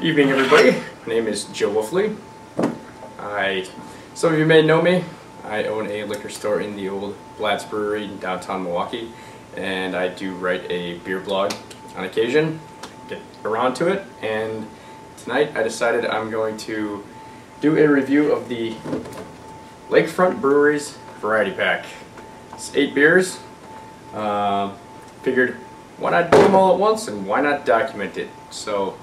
Evening, everybody. My name is Joe Wolfley. I, some of you may know me. I own a liquor store in the old Blatz Brewery in downtown Milwaukee, and I do write a beer blog on occasion. Get around to it, and tonight I decided I'm going to do a review of the Lakefront Breweries Variety Pack. It's eight beers. Uh, figured why not do them all at once and why not document it? So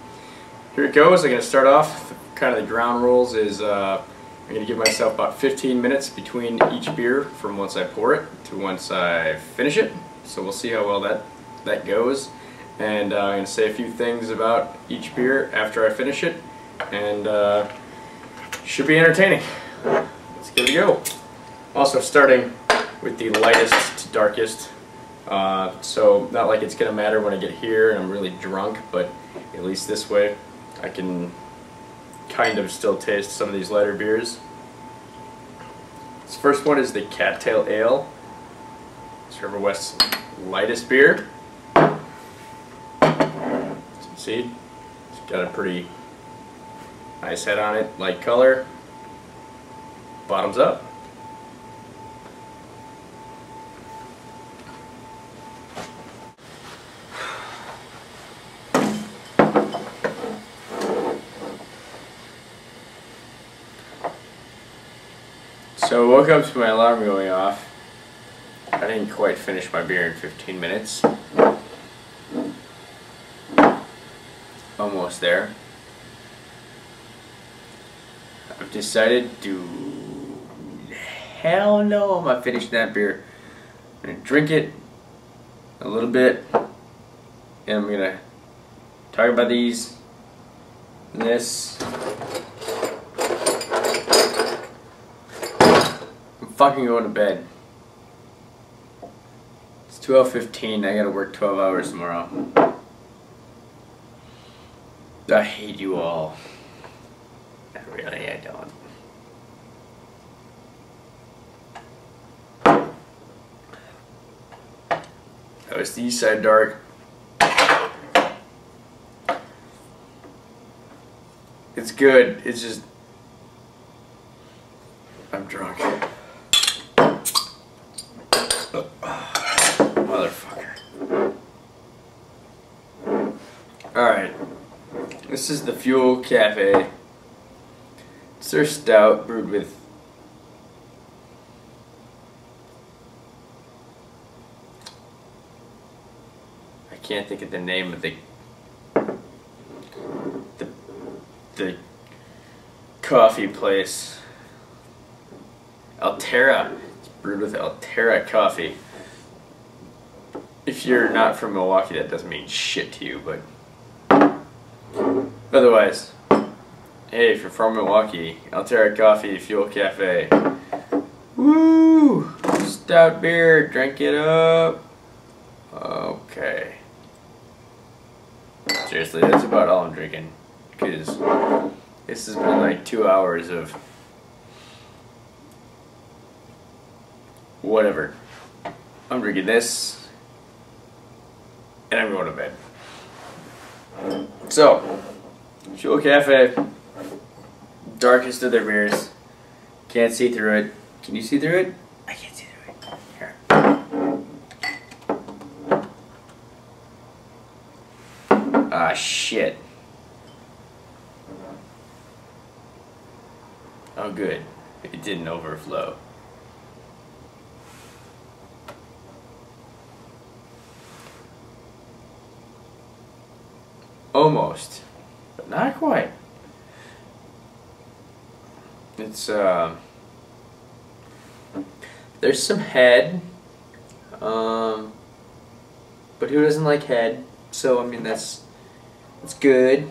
here it goes. I'm going to start off. Kind of the ground rules is uh, I'm going to give myself about 15 minutes between each beer from once I pour it to once I finish it. So we'll see how well that, that goes. And uh, I'm going to say a few things about each beer after I finish it. And uh, should be entertaining. Let's give it a go. Also starting with the lightest to darkest. Uh, so not like it's going to matter when I get here and I'm really drunk, but at least this way I can kind of still taste some of these lighter beers. This first one is the Cattail Ale. It's Riverwest's lightest beer. See, it's got a pretty nice head on it, light color. Bottoms up. So I woke up to my alarm going off. I didn't quite finish my beer in 15 minutes. Almost there. I've decided to... Hell no, I'm not finishing that beer. I'm gonna drink it a little bit. And I'm gonna talk about these. This. Fucking going to bed. It's 12.15, I gotta work 12 hours tomorrow. I hate you all. Really, I don't. That was the Eastside Dark. It's good, it's just... I'm drunk. Motherfucker. Alright. This is the Fuel Cafe. It's their stout brewed with I can't think of the name of the the the coffee place. Alterra. It's brewed with Alterra coffee. If you're not from Milwaukee, that doesn't mean shit to you, but otherwise, hey, if you're from Milwaukee, Alterra Coffee, Fuel Cafe. Woo! Stout beer, drink it up. Okay. Seriously, that's about all I'm drinking. Because this has been like two hours of whatever. I'm drinking this, and I'm going to bed. So, Fuel Cafe, darkest of their beers. Can't see through it. Can you see through it? I can't see through it. Here. Ah, shit. Oh, good. It didn't overflow. Almost, not quite. It's, uh, there's some head, um, but who doesn't like head? So, I mean, that's, that's good.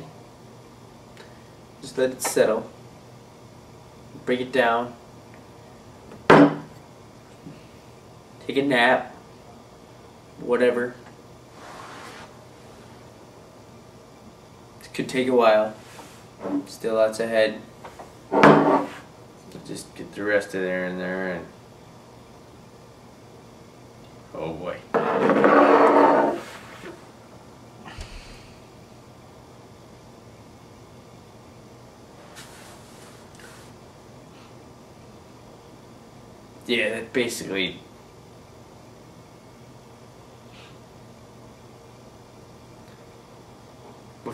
Just let it settle. Bring it down. Take a nap. Whatever. Could take a while. Still lots ahead. Just get the rest of there in there and oh boy. Yeah, that basically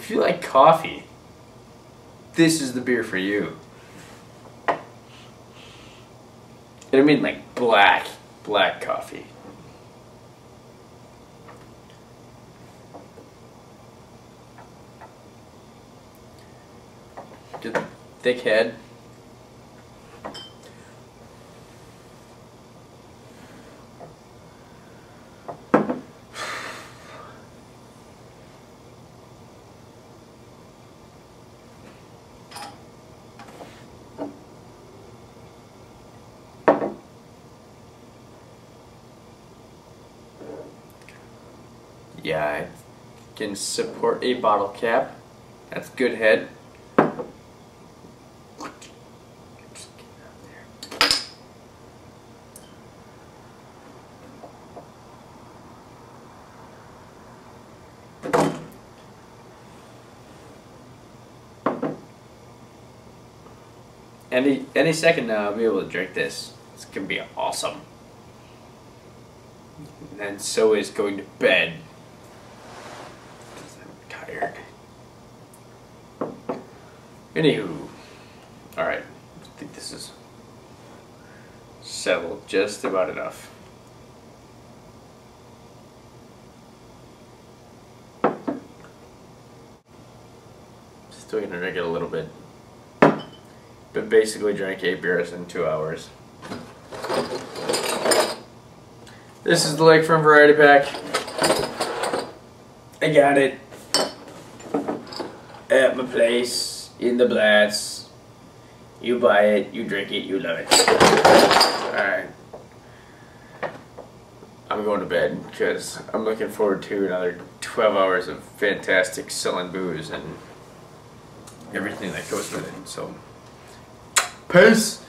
If you like coffee, this is the beer for you. I mean like black, black coffee. Get the thick head. Yeah, I can support a bottle cap. That's good head. Any any second now, I'll be able to drink this. It's gonna be awesome. And so is going to bed. Anywho, all right. I think this is settled just about enough. Still gonna drink it a little bit. But basically drank eight beers in two hours. This is the Lakefront Variety Pack. I got it at my place in the Blatz. You buy it, you drink it, you love it. Alright. I'm going to bed because I'm looking forward to another 12 hours of fantastic selling booze and everything that goes with it. So, peace!